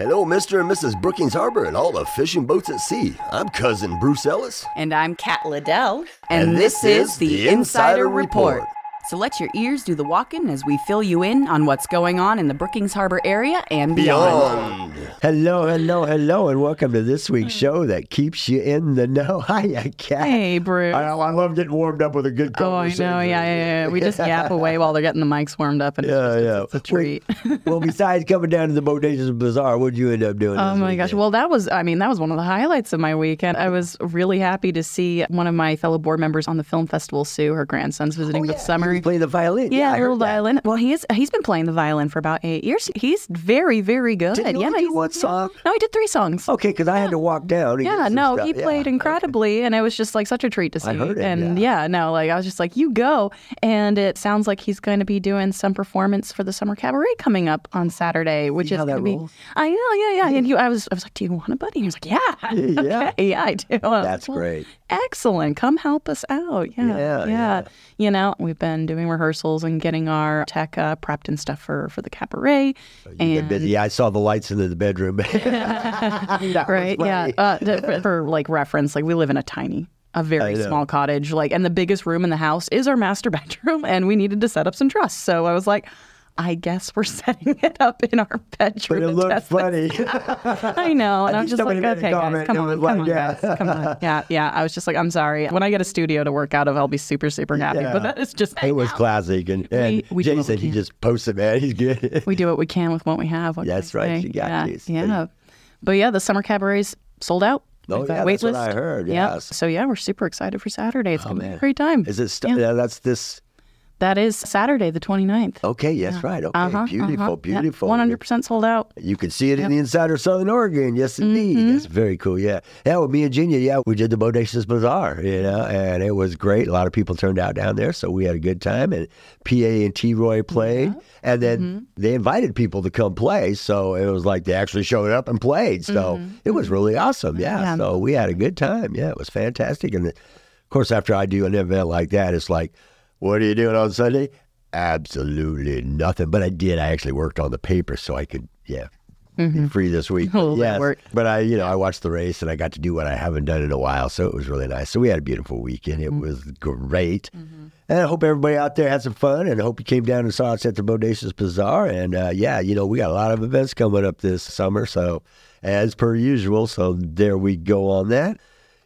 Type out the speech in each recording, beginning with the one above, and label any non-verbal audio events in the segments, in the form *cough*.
Hello, Mr. and Mrs. Brookings Harbor and all the fishing boats at sea. I'm cousin Bruce Ellis. And I'm Kat Liddell. And this is the Insider Report. So let your ears do the walking as we fill you in on what's going on in the Brookings Harbor area and beyond. Beyond. Hello, hello, hello, and welcome to this week's show that keeps you in the know. *laughs* Hiya, Kat. Hey, Bruce. I, I love getting warmed up with a good conversation. Oh, I know. Yeah, yeah, yeah. We just yap *laughs* away while they're getting the mics warmed up, and it's, Yeah, just- yeah. it's a treat. *laughs* well, besides coming down to the Bodacious Bazaar, what'd you end up doing? Oh this my gosh. Well, that was, I mean, that was one of the highlights of my weekend. I was really happy to see one of my fellow board members on the film festival, Sue, her grandson's visiting Oh, with yeah, Summer. You play the violin. Yeah, little heard that. violin. Well, he is, he's been playing the violin for about eight years. He's very, very good. He yeah, only do one song? No, he did three songs. Okay, because I had to walk down. Yeah, no, stuff. he Yeah. played incredibly, and it was just like such a treat to see. I heard it, and yeah. no, like I was just like, you go. And it sounds like he's going to be doing some performance for the summer cabaret coming up on Saturday, which See is going to be. I know, yeah, yeah. And he, I was, I was like, do you want a buddy? And he was like, yeah, *laughs* Yeah. *laughs* okay, yeah, I do. That's "Well, great. Excellent. Come help us out. Yeah, Yeah, yeah. You know, we've been doing rehearsals and getting our tech uh, prepped and stuff for for the cabaret. Been and busy. Yeah, I saw the lights in the bedroom. *laughs* *laughs* Right yeah uh, for, for like reference like we live in a tiny a very small cottage like and the biggest room in the house is our master *laughs* bedroom and we needed to set up some truss so i was like i guess we're *laughs* setting it up in our bedroom But it and looked test funny. *laughs* I know, and I I'm just like, somebody made a okay, guys, come on, was come like, on, yeah. guys, come on, *laughs* yeah, yeah. I was just like, I'm sorry. When I get a studio to work out of, I'll be super, super happy. Yeah. But that is just it was classic. And, and we do what we Jason, he can. just posted, man. He's good. we do what we can with what we have. What That's right, say? you got yeah, this. Yeah. But yeah, the summer cabarets sold out. Oh, yeah, wait that's what. I heard, Yep. yes. So yeah, we're super excited for Saturday. It's Oh, gonna be a great time. Is it? St- yeah. that's this. That is Saturday, the 29th. Okay, that's right. Okay, Uh-huh, beautiful, uh-huh. Yeah, beautiful. 100% sold out. You can see it in the Insider Southern Oregon. Yes, indeed. Mm-hmm. That's very cool. Yeah. Yeah, with me and Gina, yeah, we did the Bodacious Bazaar, you know, and it was great. A lot of people turned out down there, so we had a good time. And PA and T Roy played, and then Mm-hmm. they invited people to come play. So it was like they actually showed up and played. So it was really awesome. Yeah. Mm-hmm. Yeah. So we had a good time. Yeah, it was fantastic. And of course, after I do an event like that, it's like, what are you doing on Sunday? Absolutely nothing. But I did. I actually worked on the paper so I could, yeah, be free this week. Mm-hmm. *laughs* A little bit of Yes. But I, you know, I watched the race and I got to do what I haven't done in a while. So it was really nice. So we had a beautiful weekend. It Mm-hmm. was great. And I hope everybody out there had some fun and I hope you came down and saw us at the Bodacious Bazaar. And uh, yeah, you know, we got a lot of events coming up this summer. So as per usual, so there we go on that.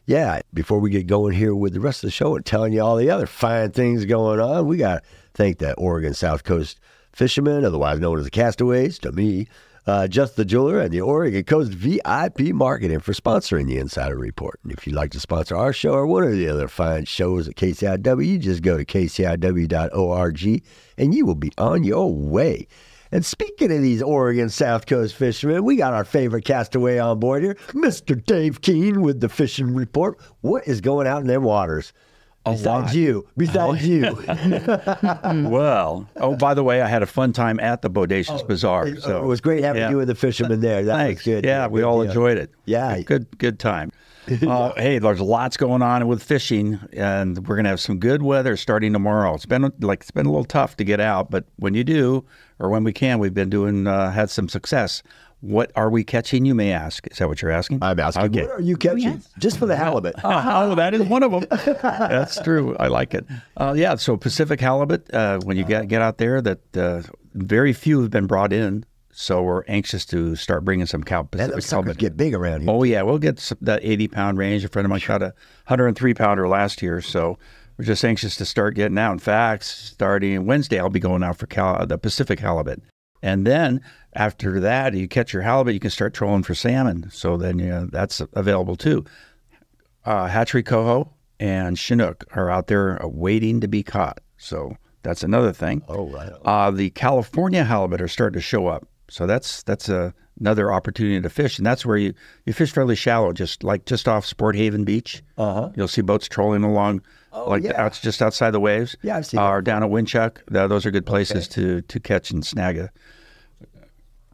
Yeah, before we get going here with the rest of the show and telling you all the other fine things going on, we got to thank the Oregon South Coast fishermen, otherwise known as the castaways, to me, uh, Just the Jeweler, and the Oregon Coast VIP Marketing for sponsoring the Insider Report. And if you'd like to sponsor our show or one of the other fine shows at KCIW, you just go to kciw.org and you will be on your way. And speaking of these Oregon South Coast fishermen, we got our favorite castaway on board here, Mr. Dave Kuehn with the Fishing Report. What is going out in their waters? Besides lot. you, besides oh, you. *laughs* Well, oh, by the way, I had a fun time at the Bodacious oh, Bazaar. Uh, so it was great having yeah. you and the fishermen there. That Thanks. was good. Yeah, we all deal. enjoyed it. Yeah. good, good time. *laughs* uh, hey, there's lots going on with fishing, and we're gonna have some good weather starting tomorrow. It's been like it's been a little tough to get out, but when you do, or when we can, we've been doing uh, had some success. What are we catching? You may ask. Is that what you're asking? I'm asking, Okay. what are you catching? Just for the halibut. Oh, that is one of them. That's true. I like it. Uh, yeah. So Pacific halibut. Uh, when you get get out there, that uh, very few have been brought in. So we're anxious to start bringing some cow Pacific those suckers get big around here. Oh yeah, we'll get some, that 80 pound range. A friend of mine caught a 103 pounder last year, so we're just anxious to start getting out. In fact, starting Wednesday, I'll be going out for cal- the Pacific halibut, and then after that, you catch your halibut, you can start trolling for salmon. So then yeah, that's available too. Uh, hatchery coho and chinook are out there waiting to be caught. So that's another thing. Oh, right. Uh, the California halibut are starting to show up. So that's that's a, another opportunity to fish, and that's where you, you fish fairly shallow, just like just off Sporthaven Beach. Uh-huh. You'll see boats trolling along, like yeah. out just outside the waves. Yeah, I've seen uh, Or down at Winchuck. Th- those are good places to to catch and snag a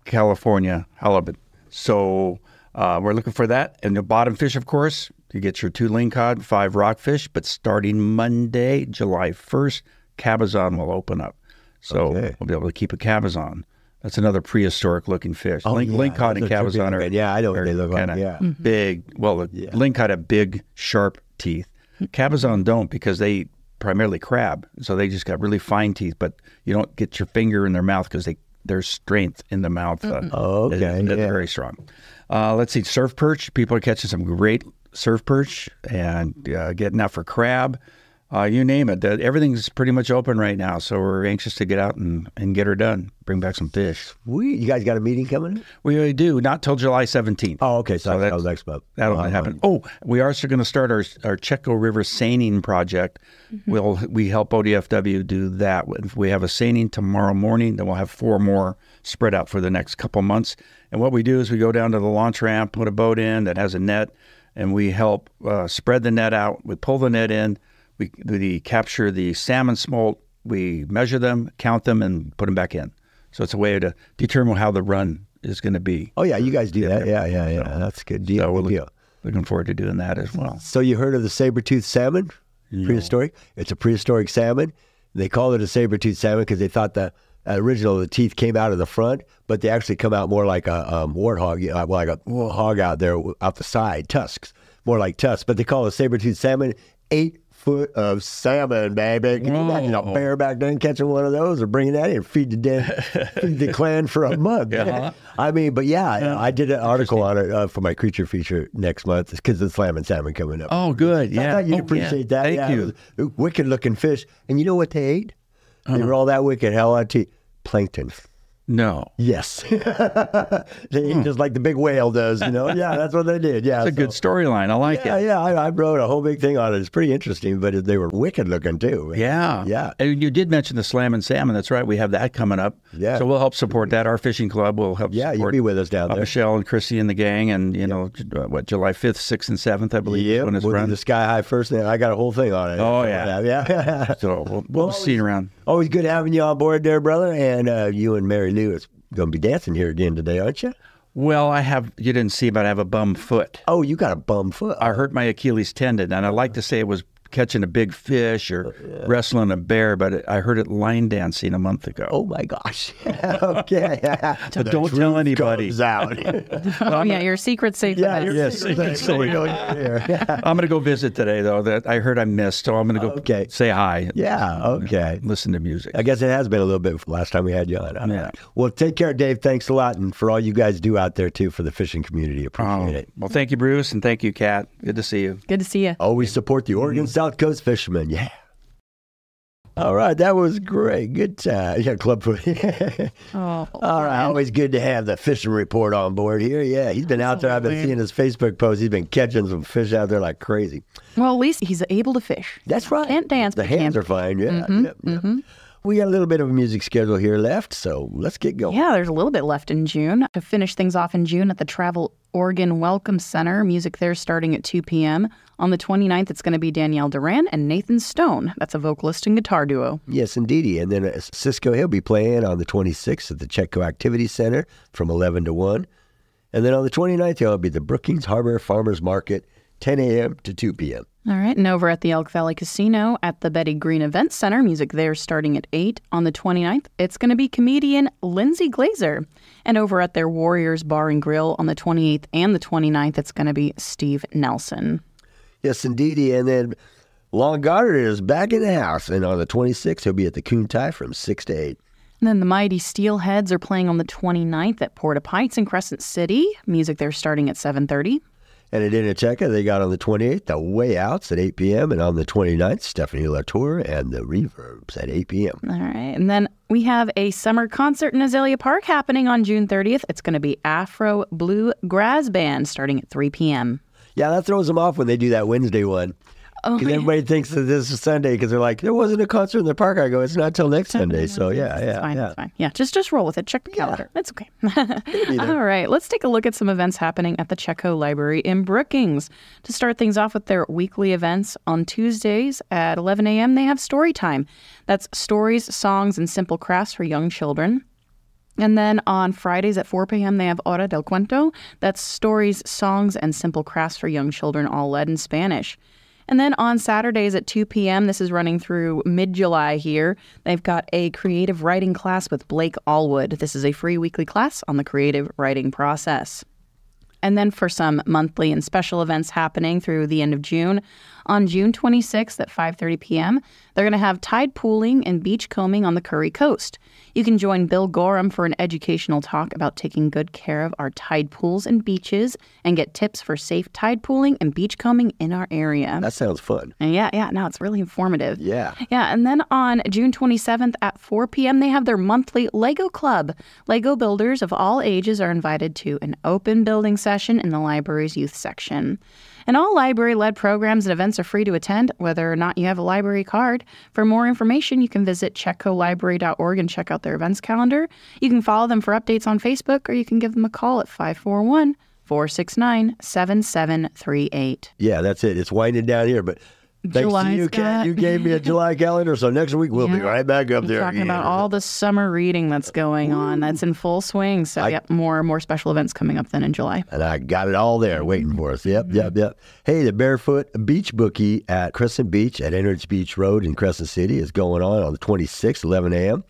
California halibut. So uh, we're looking for that. And the bottom fish, of course, you get your two lingcod, five rockfish. But starting Monday, July 1st, Cabezon will open up. So Okay. we'll be able to keep a Cabezon. That's another prehistoric looking fish. Oh, link, yeah, lingcod and cabezon are cabezon trippy are looking. Yeah, I know what are they look like, kinda yeah. big. Well, the lingcod have big, sharp teeth. Cabezon don't because they eat primarily crab, so they just got really fine teeth. But you don't get your finger in their mouth because they there's strength in the mouth. Uh, Oh, okay, it- it's yeah. very strong. Uh, let's see, surf perch. People are catching some great surf perch and uh, getting out for crab. Uh, you name it. Uh, Everything's pretty much open right now, so we're anxious to get out and, and get her done. Bring back some fish. We, you guys got a meeting coming? up? We already do, not till July 17th. Oh, okay. So, So that's that's- next month. That'll Oh, happen. Oh, we are also going to start our our Chetco River seining project. We'll we help ODFW do that. If we have a seining tomorrow morning, then we'll have four more spread out for the next couple months. And what we do is we go down to the launch ramp, put a boat in that has a net, and we help uh, spread the net out. We pull the net in. We, we capture the salmon smolt. We measure them, count them, and put them back in. So it's a way to determine how the run is going to be. Oh, yeah. You guys do that. Yeah, yeah, yeah. That's a good deal. So we're look- deal. looking forward to doing that as well. So you heard of the saber-toothed salmon? Prehistoric? It's a prehistoric salmon. They call it a saber-toothed salmon because they thought the original the teeth came out of the front, but they actually come out more like a um, warthog, you know, like a hog out there out the side, tusks, more like tusks. But they call it a saber-toothed salmon. Eight foot of salmon, baby. Can you imagine a bear back then catching one of those or bringing that in and feed the feed the clan for a *laughs* month? Yeah. I mean, but yeah, I did an article on it uh, for my creature feature next month because of slam and salmon coming up. Oh, good. I Yeah. thought you'd Oh, yeah. appreciate that. Thank yeah, you. Uh-huh. Wicked looking fish. And you know what they ate? They were all that wicked. Hell, I you, plankton. No. Yes. *laughs* they ate just like the big whale does, you know? Yeah, that's what they did. Yeah. It's a good storyline. I like Yeah, it. yeah. I, I wrote a whole big thing on it. It's pretty interesting, but they were wicked looking too. Yeah. Yeah. And you did mention the slam and salmon. That's right. We have that coming up. Yeah. So we'll help support that. Our fishing club will help Yeah, you'll be with us down uh, there. Michelle and Chrissy and the gang. And, you know, uh, what, July 5th, 6th, and 7th, I believe, Yeah, when it's we'll do run. the sky high first. And I got a whole thing on it. Oh, yeah. yeah. *laughs* So we'll, we'll see you around. Always good having you on board there, brother. And uh, you and Mary Lou is going to be dancing here again today, aren't you? Well, I have, you didn't see, but I have a bum foot. Oh, you got a bum foot. I hurt my Achilles tendon, and I like to say it was catching a big fish or Oh, wrestling a bear, but it, I heard it line dancing a month ago. Oh my gosh. *laughs* *laughs* okay. *laughs* but don't tell anybody. Comes out. Oh, yeah, your secret's safe. yeah, us. you're Yes, yes. it's safe. Yeah. I'm going to go visit today, though. That I heard I missed, so I'm going to go Okay. say hi. Yeah. Okay. Listen to music. I guess it has been a little bit from last time we had you on. All Yeah. right. Well, take care, Dave. Thanks a lot, and for all you guys do out there too for the fishing community, oh, appreciate Oh, it. well, thank you, Bruce, and thank you, Kat. Good to see you. Good to see you. Always support the Oregon mm-hmm. South Coast fishermen. Yeah. All right, that was great. Good time. Yeah, club foot. *laughs* Oh, All right, always good to have the fishing report on board here. Yeah, he's been out there. I've been seeing his Facebook posts. He's been catching some fish out there like crazy. well, at least he's able to fish. That's right. Can't dance, The hands can- are fine. Yeah. Mm-hmm, yeah, yeah. Mm-hmm. We got a little bit of a music schedule here left, so let's get going. Yeah, there's a little bit left in June. To finish things off in June at the Travel Oregon Welcome Center, music there starting at 2 p.m. On the 29th, it's going to be Danielle Duran and Nathan Stone. That's a vocalist and guitar duo. Yes, indeedy. And then uh, Cisco, he'll be playing on the 26th at the Chetco Activity Center from 11 to 1. And then on the 29th, he'll be the Brookings Harbor Farmers Market, 10 a.m. to 2 p.m. All right, and over at the Elk Valley Casino at the Betty Green Event Center, music there starting at 8. On the 29th, it's going to be comedian Lindsay Glazer. And over at their Warriors Bar and Grill on the 28th and the 29th, it's going to be Steve Nelson. Yes, indeedy. And then Long Goddard is back in the house. And on the 26th, he'll be at the Coontie from 6 to 8. And then the Mighty Steelheads are playing on the 29th at Porta Heights in Crescent City. Music there starting at 7:30. And at Inacheca, they got on the 28th, the Way Outs at 8 p.m. And on the 29th, Stephanie Latour and the Reverbs at 8 p.m. All right. And then we have a summer concert in Azalea Park happening on June 30th. It's going to be Afro Blue Grass Band starting at 3 p.m. Yeah, that throws them off when they do that Wednesday one. Oh, Because everybody thinks that this is Sunday because they're like, there wasn't a concert in the park. I go, it's not till next Sunday. So yeah, It's yeah, fine. yeah. It's fine. Yeah, just just roll with it. Check the calendar. It's okay. *laughs* All right, let's take a look at some events happening at the Chetco Library in Brookings. To start things off with their weekly events on Tuesdays at 11 a.m., they have story time. That's stories, songs, and simple crafts for young children. And then on Fridays at 4 p.m., they have Hora del Cuento. That's stories, songs, and simple crafts for young children, all led in Spanish. And then on Saturdays at 2 p.m., this is running through mid July here, they've got a creative writing class with Blake Allwood. This is a free weekly class on the creative writing process. And then for some monthly and special events happening through the end of June, on June 26th at 5:30 p.m., they're going to have tide pooling and beach combing on the Curry Coast. You can join Bill Gorham for an educational talk about taking good care of our tide pools and beaches and get tips for safe tide pooling and beach combing in our area. That sounds fun. And yeah, yeah, no, it's really informative. Yeah. Yeah, and then on June 27th at 4 p.m., they have their monthly Lego Club. Lego builders of all ages are invited to an open building session in the library's youth section. And all library led programs and events are free to attend, whether or not you have a library card. For more information, you can visit chetcolibrary.org and check out their events calendar. You can follow them for updates on Facebook, or you can give them a call at 541 469 7738. Yeah, that's it. It's winding down here, but To you, You gave me a *laughs* July calendar, so next week we'll be right back up there. Talking about all the summer reading that's going on. That's in full swing. So, yep, more more special events coming up then in July. And I got it all there waiting for us. Yep, yep, yep. Hey, the Barefoot Beach Boogie at Crescent Beach at Enderts Beach Road in Crescent City is going on on the 26th, 11 a.m.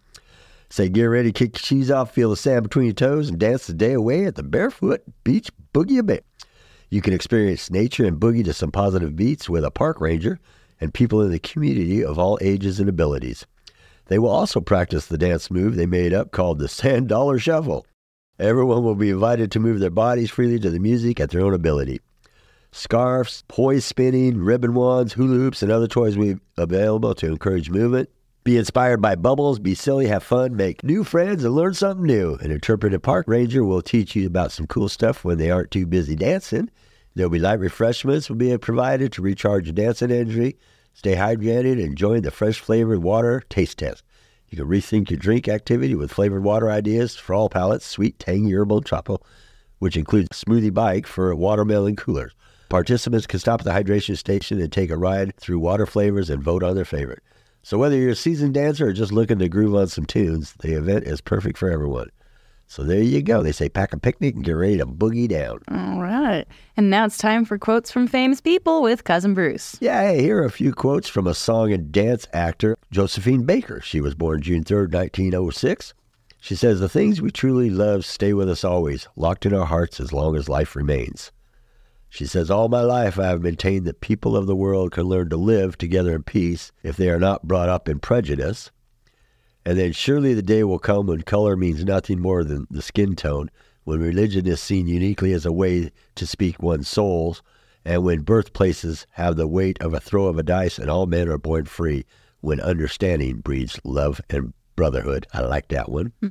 Say, get ready, kick your shoes off, feel the sand between your toes, and dance the day away at the Barefoot Beach Boogie Bay. You can experience nature and boogie to some positive beats with a park ranger and people in the community of all ages and abilities. They will also practice the dance move they made up called the Sand Dollar Shuffle. Everyone will be invited to move their bodies freely to the music at their own ability. Scarves, poise spinning, ribbon wands, hula hoops, and other toys will be available to encourage movement. Be inspired by bubbles, be silly, have fun, make new friends, and learn something new. An interpretive park ranger will teach you about some cool stuff when they aren't too busy dancing. There'll be light refreshments will be provided to recharge your dancing energy. Stay hydrated and join the fresh flavored water taste test. You can rethink your drink activity with flavored water ideas for all palates, sweet, tangy, herbal, tropical, which includes smoothie bike for watermelon coolers. Participants can stop at the hydration station and take a ride through water flavors and vote on their favorite. So whether you're a seasoned dancer or just looking to groove on some tunes, the event is perfect for everyone. So there you go. They say pack a picnic and get ready to boogie down. All right. And now it's time for quotes from famous people with Cousin Bruce. Yeah, hey, here are a few quotes from a song and dance actor, Josephine Baker. She was born June 3rd, 1906. She says, The things we truly love stay with us always, locked in our hearts as long as life remains. She says, All my life I have maintained that people of the world can learn to live together in peace if they are not brought up in prejudice. And then surely the day will come when color means nothing more than the skin tone, when religion is seen uniquely as a way to speak one's souls, and when birthplaces have the weight of a throw of a dice and all men are born free, when understanding breeds love and brotherhood. I like that one. Hmm.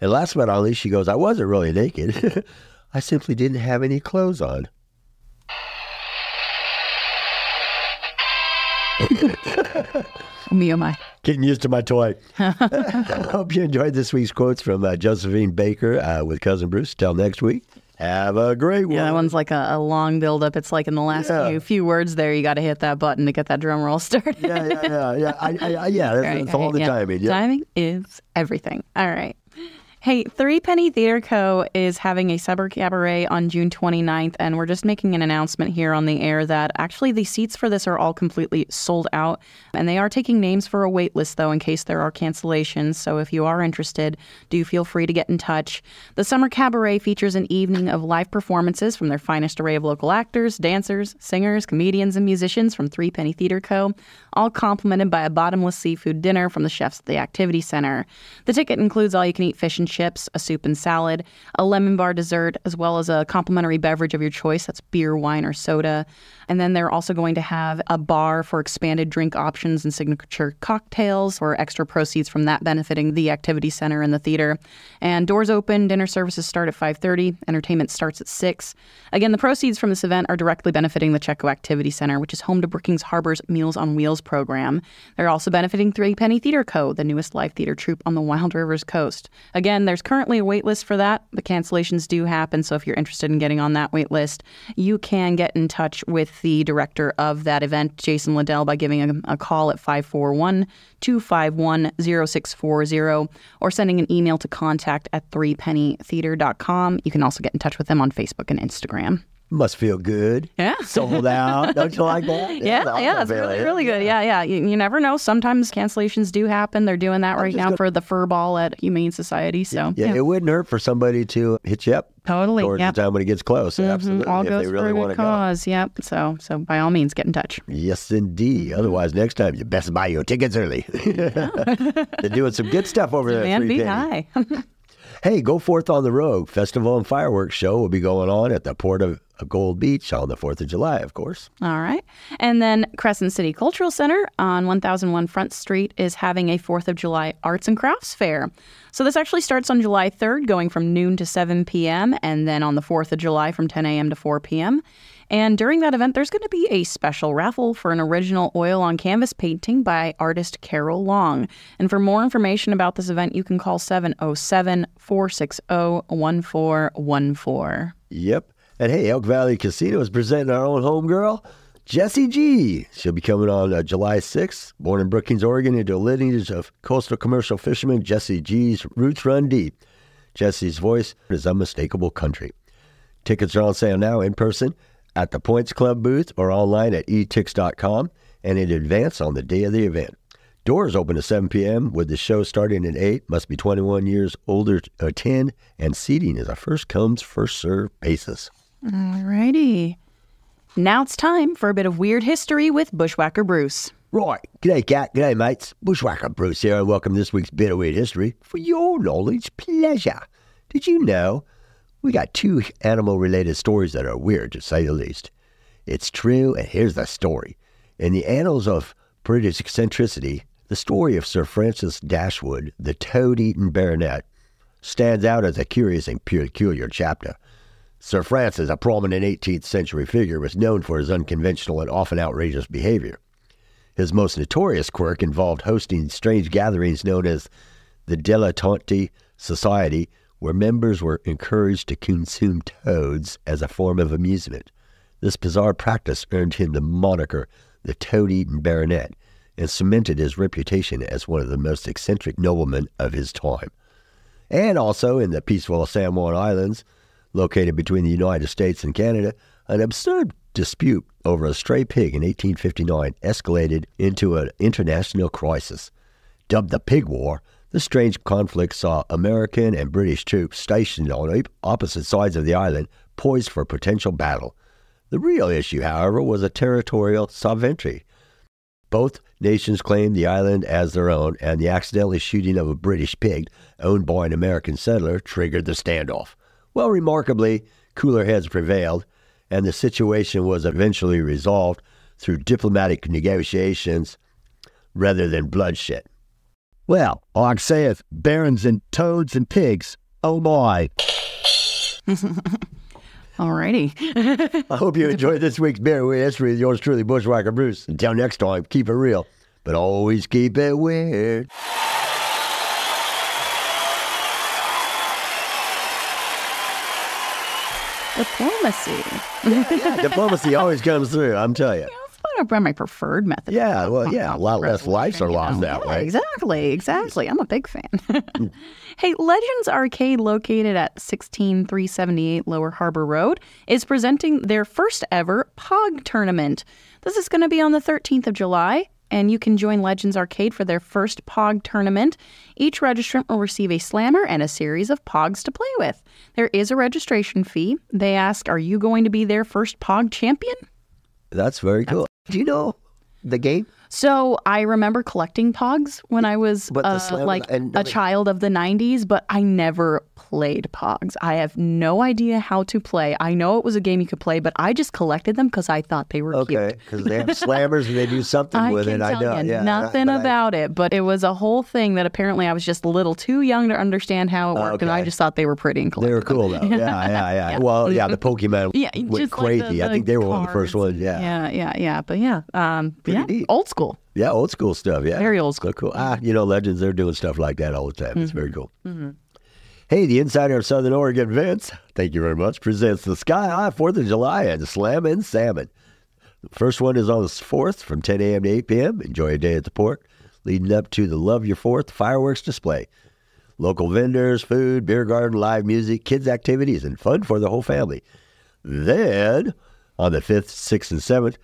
And last but not least, she goes, I wasn't really naked. *laughs* I simply didn't have any clothes on. Me oh my. Getting used to my toy. *laughs* *laughs* Hope you enjoyed this week's quotes from uh, Josephine Baker uh, with Cousin Bruce. Till next week, have a great one. Yeah, that one's like a, a long build up. It's like in the last Yeah. few, few words there, you got to hit that button to get that drum roll *laughs* started. yeah, yeah, yeah, yeah. I, I, I, yeah, that's, Right, that's all right, the yeah. timing. Yeah. Timing is everything. All right. Hey, Threepenny Theater Co. is having a summer cabaret on June 29th, and we're just making an announcement here on the air that actually the seats for this are all completely sold out, and they are taking names for a wait list, though, in case there are cancellations. So if you are interested, do feel free to get in touch. The Summer Cabaret features an evening of live performances from their finest array of local actors, dancers, singers, comedians, and musicians from Threepenny Theater Co., all complimented by a bottomless seafood dinner from the chefs at the Activity Center. The ticket includes all you can eat fish and chips, a soup and salad, a lemon bar dessert, as well as a complimentary beverage of your choice that's beer, wine, or soda. And then they're also going to have a bar for expanded drink options and signature cocktails or extra proceeds from that benefiting the activity center and the theater. And doors open, dinner services start at 5:30, entertainment starts at 6. Again, the proceeds from this event are directly benefiting the Chetco Activity Center, which is home to Brookings Harbor's Meals on Wheels program. They're also benefiting Threepenny Theater Co., the newest live theater troupe on the Wild Rivers coast. Again, there's currently a wait list for that. The cancellations do happen, so if you're interested in getting on that wait list, you can get in touch with the director of that event, Jason Liddell, by giving him a call at 541 251 0640 or sending an email to contact at threepennytheater.com. You can also get in touch with them on Facebook and Instagram. Must feel good. Yeah. Sold out. Don't you like that? *laughs* Yeah, that's yeah, it's really, really good. Yeah, yeah. You, you never know. Sometimes cancellations do happen. They're doing that right now gonna- for the fur ball at Humane Society. So Yeah, it wouldn't hurt for somebody to hit you up totally. towards Yeah. the time when it gets close. Absolutely. All if goes they really for a want good to go. cause. Yep. So, so by all means, get in touch. Yes, indeed. Mm-hmm. Otherwise, next time you best buy your tickets early. *laughs* They're doing some good stuff over *laughs* there. Man, be Threepenny. high. Hey, go Fourth on the Rogue. Festival and fireworks show will be going on at the Port of Gold Beach on the 4th of July, of course. All right. And then Crescent City Cultural Center on 1001 Front Street is having a 4th of July Arts and Crafts Fair. So this actually starts on July 3rd, going from noon to 7 p.m., and then on the 4th of July from 10 a.m. to 4 p.m. And during that event, there's going to be a special raffle for an original oil on canvas painting by artist Carol Long. And for more information about this event, you can call 707 460 1414. Yep. And hey, Elk Valley Casino is presenting our own homegirl, Jessie G. She'll be coming on uh, July 6th. Born in Brookings, Oregon, into a lineage of coastal commercial fishermen, Jessie G's roots run deep. Jessie's voice is unmistakable country. Tickets are on sale now in person at the Points Club booth or online at etix.com and in advance on the day of the event. Doors open at 7 p.m. with the show starting at 8. Must be 21 years older uh, to attend, and seating is a first comes, first served basis. Alrighty. Now it's time for a bit of weird history with Bushwhacker Bruce. Right. G'day, Kat. G'day, mates. Bushwhacker Bruce here, and welcome to this week's Bit of Weird History for your knowledge pleasure. Did you know we got two animal related stories that are weird, to say the least? It's true, and here's the story. In the annals of British eccentricity, the story of Sir Francis Dashwood, the toad eating baronet, stands out as a curious and peculiar chapter. Sir Francis, a prominent 18th century figure, was known for his unconventional and often outrageous behavior. His most notorious quirk involved hosting strange gatherings known as the Dilettanti Society, where members were encouraged to consume toads as a form of amusement. This bizarre practice earned him the moniker the Toad Eating Baronet and cemented his reputation as one of the most eccentric noblemen of his time. And also in the peaceful San Juan Islands, located between the United States and Canada, an absurd dispute over a stray pig in 1859 escalated into an international crisis. Dubbed the Pig War, the strange conflict saw American and British troops stationed on opposite sides of the island, poised for potential battle. The real issue, however, was a territorial sovereignty. Both nations claimed the island as their own, and the accidental shooting of a British pig owned by an American settler triggered the standoff. Well, remarkably, cooler heads prevailed, and the situation was eventually resolved through diplomatic negotiations rather than bloodshed. Well, like saith, barons and toads and pigs. Oh my. *laughs* Alrighty. *laughs* I hope you enjoyed this week's Bear Weird History with yours truly, Bushwhacker Bruce. Until next time, keep it real, but always keep it weird. Diplomacy. Yeah, *laughs* diplomacy always comes through, I'm telling you. That's probably my preferred method. Yeah, well, yeah, a lot less lives are You lost know? that Yeah, way. Exactly, exactly. I'm a big fan. *laughs* hey, Legends Arcade, located at 16378 Lower Harbor Road, is presenting their first ever POG tournament. This is going to be on the 13th of July, and you can join Legends Arcade for their first POG tournament. Each registrant will receive a slammer and a series of POGs to play with. There is a registration fee. They ask, Are you going to be their first POG champion? That's very cool. Do you know the game? So I remember collecting Pogs when I was uh, like a child of the 90s, but I never played Pogs. I have no idea how to play. I know it was a game you could play, but I just collected them because I thought they were cool. Okay, because they have *laughs* slammers and they do something I with it. I know. you yeah, nothing I- about it, but it was a whole thing that apparently I was just a little too young to understand how it worked, and I just thought they were pretty and They were cool though. *laughs* Yeah, yeah, yeah. Well, yeah, the Pokemon Yeah, went crazy. Like the, I think they were one of the first ones. Yeah. yeah, yeah, yeah, yeah. But yeah, um, yeah, old school. Old school stuff. Yeah, Very old So cool. Ah, you know, legends. They're doing stuff like that all the time. It's very cool. Hey, the insider of Southern Oregon, Vince. Thank you very much. Presents the Sky High Fourth of July and Slam and Salmon. The first one is on the fourth from 10 a.m. to 8 p.m. Enjoy a day at the port, leading up to the Love Your Fourth fireworks display. Local vendors, food, beer garden, live music, kids' activities, and fun for the whole family. Then on the 5th, 6th, and 7th,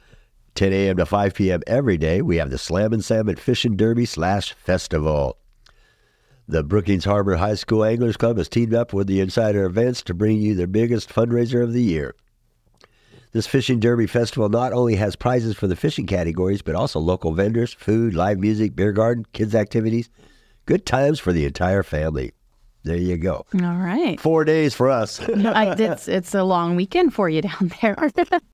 10 a.m. to 5 p.m. every day, we have the Slam and Salmon Fishing Derby slash Festival. The Brookings Harbor High School Anglers Club has teamed up with the Insider Events to bring you their biggest fundraiser of the year. This Fishing Derby Festival not only has prizes for the fishing categories, but also local vendors, food, live music, beer garden, kids' activities. Good times for the entire family. There you go. All right. Four days for us. I, *laughs* it's, it's a long weekend for you down there. *laughs*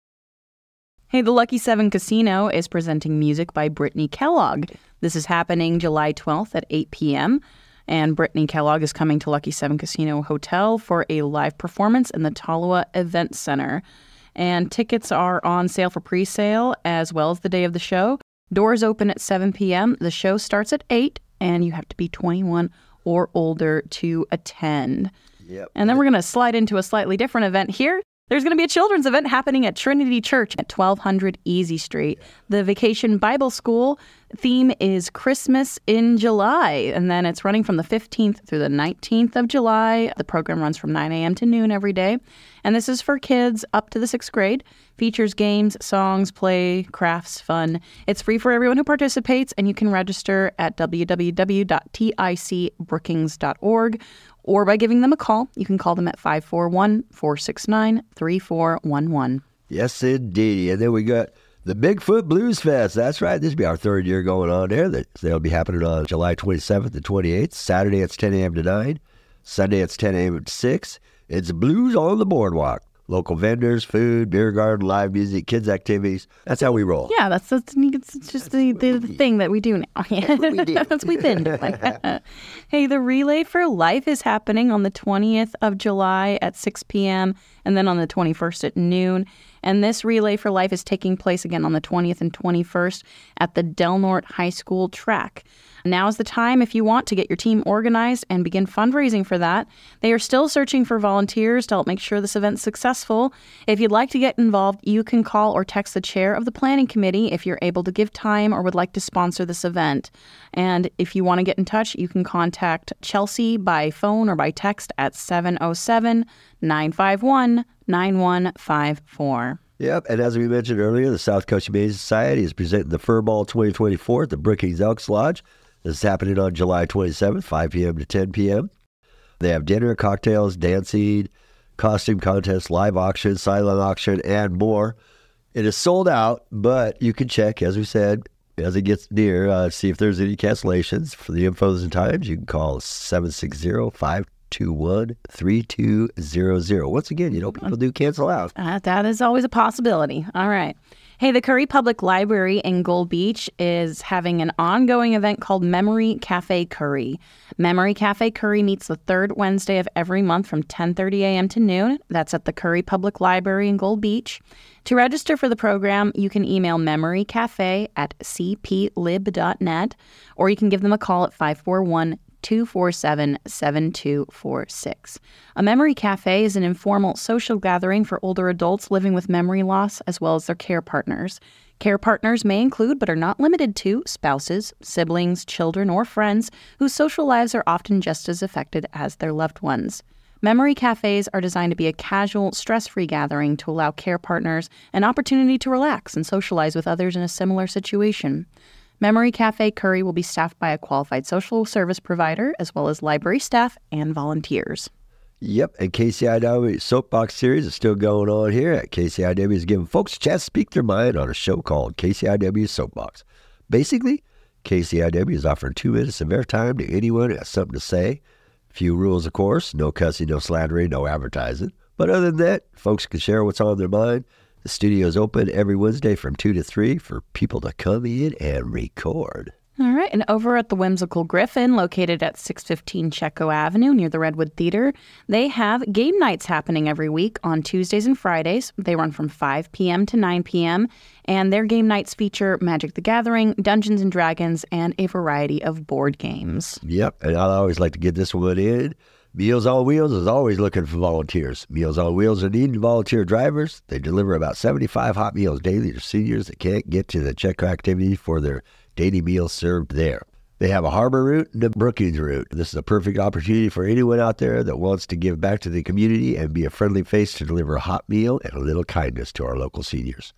hey, the Lucky Seven Casino is presenting music by Brittany Kellogg. This is happening July 12th at 8 p.m. And Brittany Kellogg is coming to Lucky Seven Casino Hotel for a live performance in the Tolowa Event Center and tickets are on sale for pre sale as well as the day of the show. Doors open at 7 p.m. The show starts at 8, and you have to be 21 or older to attend. Yep. And then we're going to slide into a slightly different event here. There's going to be a children's event happening at Trinity Church at 1200 Easy Street. The Vacation Bible School theme is Christmas in July, and then it's running from the 15th through the 19th of July. The program runs from 9 a.m. to noon every day, and this is for kids up to the sixth grade. Features games, songs, play, crafts, fun. It's free for everyone who participates, and you can register at www.ticbrookings.org or by giving them a call. You can call them at 541 469 3411. Yes, indeed. And then we got the Bigfoot Blues Fest. That's right. This will be our third year going on there. They'll be happening on July 27th and 28th. Saturday it's 10 a.m. to 9. Sunday it's 10 a.m. to 6. It's blues on the boardwalk local vendors, food, beer garden, live music, kids activities. That's how we roll. Yeah, that's that's it's just the, the, the thing that we do now. *laughs* that's what we do. *laughs* that's what we've been doing. *laughs* hey, the Relay for Life is happening on the 20th of July at 6 p.m. and then on the 21st at noon. And this Relay for Life is taking place again on the 20th and 21st at the Del Norte High School track. Now is the time if you want to get your team organized and begin fundraising for that. They are still searching for volunteers to help make sure this event's successful. If you'd like to get involved, you can call or text the chair of the planning committee if you're able to give time or would like to sponsor this event. And if you want to get in touch, you can contact Chelsea by phone or by text at 707 951 9154. Yep, and as we mentioned earlier, the South Coast Humane Society is presenting the Furball 2024 at the Brookings Elks Lodge. This is happening on July 27th, 5 p.m. to 10 p.m. They have dinner, cocktails, dancing, costume contest, live auction, silent auction, and more. It is sold out, but you can check, as we said, as it gets near, uh, see if there's any cancellations. For the infos and times, you can call 760 521 3200. Once again, you know, people do cancel out. Uh, that is always a possibility. All right. Hey, the Curry Public Library in Gold Beach is having an ongoing event called Memory Cafe Curry. Memory Cafe Curry meets the third Wednesday of every month from 10:30 a.m. to noon. That's at the Curry Public Library in Gold Beach. To register for the program, you can email memorycafe at cplib.net or you can give them a call at 541 247 7246. A memory cafe is an informal social gathering for older adults living with memory loss as well as their care partners. Care partners may include, but are not limited to, spouses, siblings, children, or friends whose social lives are often just as affected as their loved ones. Memory cafes are designed to be a casual, stress free gathering to allow care partners an opportunity to relax and socialize with others in a similar situation. Memory Cafe Curry will be staffed by a qualified social service provider, as well as library staff and volunteers. Yep, and KCIW Soapbox Series is still going on here. At KCIW is giving folks a chance to speak their mind on a show called KCIW Soapbox. Basically, KCIW is offering two minutes of airtime to anyone who has something to say. Few rules, of course no cussing, no slandering, no advertising. But other than that, folks can share what's on their mind the studio is open every Wednesday from 2 to 3 for people to come in and record. All right, and over at the Whimsical Griffin, located at 615 Chetco Avenue near the Redwood Theater, they have game nights happening every week on Tuesdays and Fridays. They run from 5 p.m. to 9 p.m., and their game nights feature Magic the Gathering, Dungeons and Dragons, and a variety of board games. Yep, and I always like to get this one in. Meals on Wheels is always looking for volunteers. Meals on Wheels are needing volunteer drivers. They deliver about 75 hot meals daily to seniors that can't get to the Chetco activity for their daily meals served there. They have a harbor route and a Brookings route. This is a perfect opportunity for anyone out there that wants to give back to the community and be a friendly face to deliver a hot meal and a little kindness to our local seniors.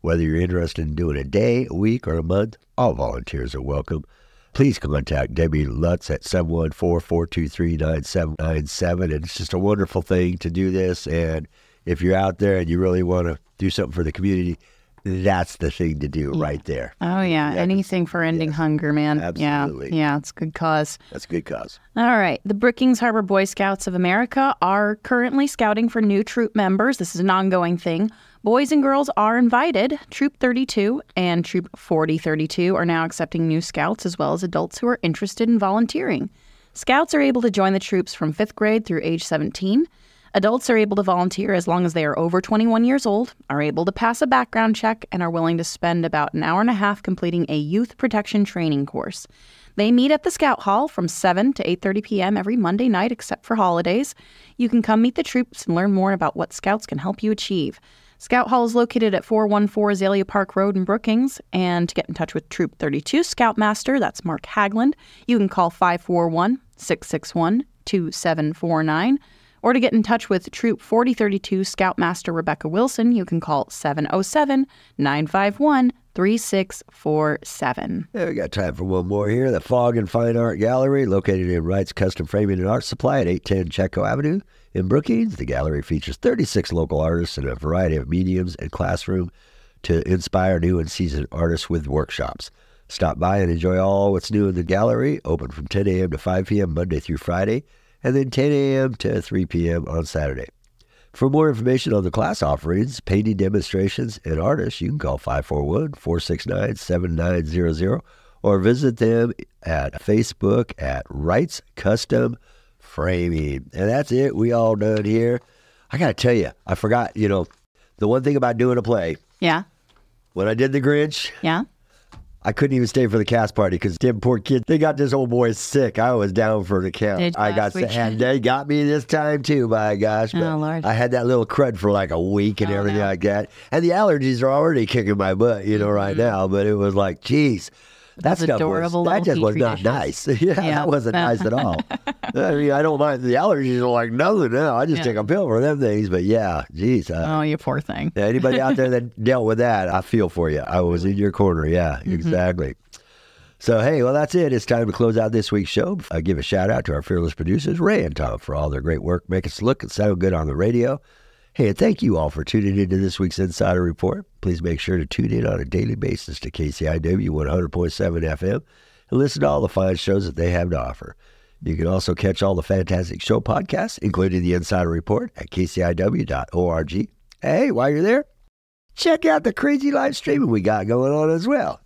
Whether you're interested in doing a day, a week, or a month, all volunteers are welcome. Please contact Debbie Lutz at 714-423-9797. And it's just a wonderful thing to do this. And if you're out there and you really want to do something for the community, that's the thing to do right there. Oh yeah, anything for ending hunger, man. Absolutely. Yeah, yeah, it's a good cause. That's a good cause. All right. The Brookings Harbor Boy Scouts of America are currently scouting for new troop members. This is an ongoing thing. Boys and girls are invited. Troop 32 and Troop 4032 are now accepting new scouts as well as adults who are interested in volunteering. Scouts are able to join the troops from 5th grade through age 17. Adults are able to volunteer as long as they are over 21 years old, are able to pass a background check, and are willing to spend about an hour and a half completing a youth protection training course. They meet at the Scout Hall from 7 to 8:30 p.m. every Monday night except for holidays. You can come meet the troops and learn more about what Scouts can help you achieve. Scout Hall is located at 414 Azalea Park Road in Brookings. And to get in touch with Troop 32 Scoutmaster, that's Mark Hagland, you can call 541 661 2749. Or to get in touch with Troop 4032 Scoutmaster Rebecca Wilson, you can call 707 951 3647. Yeah, we got time for one more here. The Fog and Fine Art Gallery, located in Wright's Custom Framing and Art Supply at 810 Chetco Avenue in Brookings. The gallery features 36 local artists in a variety of mediums and classroom to inspire new and seasoned artists with workshops. Stop by and enjoy all what's new in the gallery, open from 10 a.m. to 5 p.m. Monday through Friday, and then 10 a.m. to 3 p.m. on Saturday. For more information on the class offerings, painting demonstrations, and artists, you can call 541 469 7900 or visit them at Facebook at Wrights Custom Framing. And that's it. We all done here. I got to tell you, I forgot, you know, the one thing about doing a play, Yeah. when I did The Grinch, Yeah. I couldn't even stay for the cast party because them poor kids, they got this old boy sick. I was down for the count. Did I got sick, and they got me this time too, by gosh. But Oh, Lord. I had that little crud for like a week and Oh, everything no. like that. And the allergies are already kicking my butt, you know, right now. But it was like, geez. That stuff adorable was, that just was not dishes. nice. yeah, *laughs* Yeah. that wasn't nice at all. *laughs* I mean, I don't mind the allergies are like nothing now. I just take a pill for them things. But yeah, geez. Uh, Oh, you poor thing. yeah, anybody out there that *laughs* dealt with that, I feel for you. I was in your corner. Yeah, Mm-hmm. exactly. So, hey, well, that's it. It's time to close out this week's show. I give a shout out to our fearless producers, Ray and Tom, for all their great work, make us look and sound good on the radio. Hey, and thank you all for tuning into this week's Insider Report. Please make sure to tune in on a daily basis to KCIW 100.7 FM and listen to all the fine shows that they have to offer. You can also catch all the fantastic show podcasts, including the Insider Report, at kciw.org. Hey, while you're there, check out the crazy live streaming we got going on as well.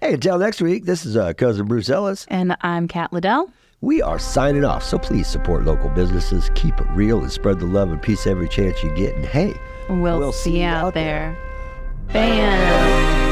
Hey, until next week, this is uh, Cousin Bruce Ellis. And I'm Kat Liddell. We are signing off, so please support local businesses, keep it real, and spread the love and peace every chance you get. And hey, We'll, We'll see, you out out there. Bam.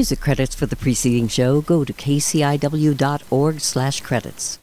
Music credits for the preceding show, go to kciw.org slash credits.